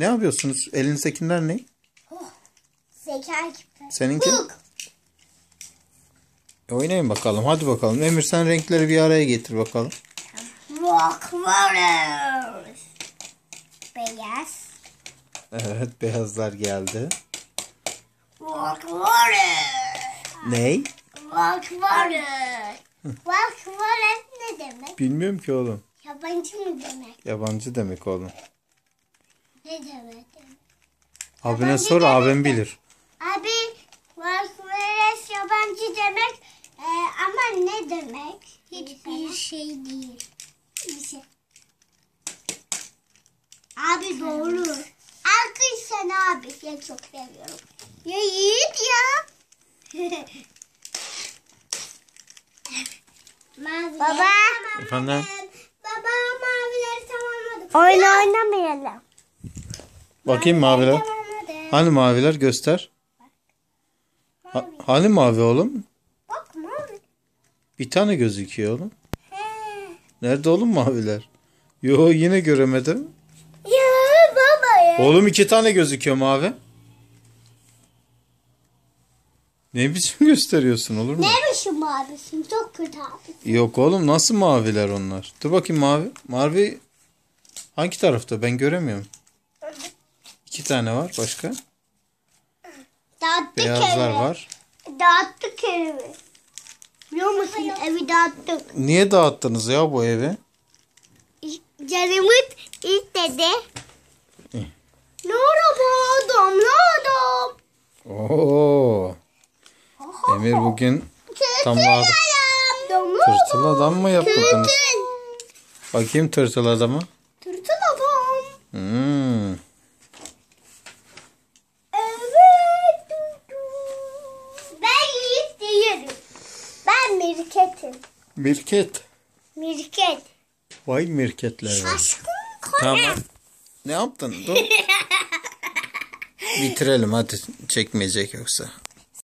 Ne yapıyorsunuz? Elinizdekiler ne? Zeka küpü. Seninki? Hook. E, Oynayın bakalım. Hadi bakalım. Emir sen renkleri bir araya getir bakalım. Rock Warriors. Beyaz. Evet beyazlar geldi. Rock Warriors. Ney? Rock Warriors. Rock Warriors ne demek? Bilmiyorum ki oğlum. Yabancı mı demek? Yabancı demek oğlum. Ne demek? Abine Yabancı sor demek abim de- bilir. Abi Warriors yabancı demek e, ama ne demek? Hiçbir şey değil. Bir şey. Abi doğru. Alkış sana abi. Ya çok seviyorum. Ya Yiğit ya. Baba. Efendim? Baba mavileri tamamladık. Oyun oynamayalım. Bakayım maviler. Hani maviler göster. Ha- hani mavi oğlum? Bak mavi. Bir tane gözüküyor oğlum. He. Nerede oğlum maviler? Yo yine göremedim. Ya baba ya. Oğlum iki tane gözüküyor mavi. Ne biçim gösteriyorsun olur mu? Ne biçim abisin? Çok kötü abi. Yok oğlum nasıl maviler onlar? Dur bakayım mavi. Mavi hangi tarafta? Ben göremiyorum. İki tane var başka. Dağıttık Beyazlar evi. var. Dağıttık evi. Biliyor musun? Evi dağıttık. Niye dağıttınız ya bu evi? Canımız istedi. Eh. Ne oldu bu adam? Ne oldu? Oo. Emir bugün tam. Domuz. Tırtıl adam mı? Tırtıl. Bakayım tırtıl adamı. Tırtıl adam. Hmm. Evet. Ben Yiğit değilim. Ben Mirket'im. Mirket. Mirket. Vay mirketler var. Aşkım Tamam. Ne yaptın? Dur. Bitirelim hadi çekmeyecek yoksa.